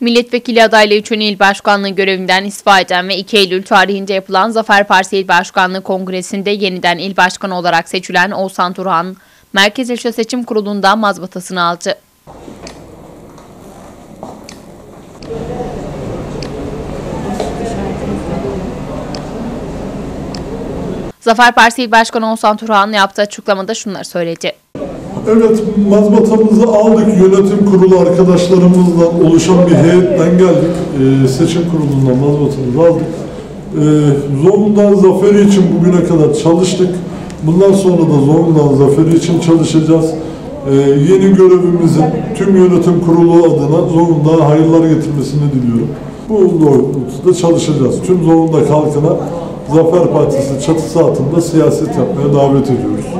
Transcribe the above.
Milletvekili adaylığı için il başkanlığı görevinden istifa eden ve 2 Eylül tarihinde yapılan Zafer Partisi İl Başkanlığı Kongresi'nde yeniden il başkanı olarak seçilen Oğuzhan Turhan, Merkez İlçe Seçim Kurulu'nda mazbatasını aldı. Zafer Partisi İl Başkanı Oğuzhan Turhan yaptığı açıklamada şunları söyledi. Evet, mazbatamızı aldık. Yönetim kurulu arkadaşlarımızla oluşan bir heyetten geldik. Ee, seçim kurulundan mazbatamızı aldık. Ee, Zonguldak zaferi için bugüne kadar çalıştık. Bundan sonra da Zonguldak zaferi için çalışacağız. Ee, yeni görevimizin tüm yönetim kurulu adına Zonguldak'a hayırlar getirmesini diliyorum. Bu doğrultuda çalışacağız. Tüm Zonguldak halkına Zafer Partisi çatısı altında siyaset yapmaya davet ediyoruz.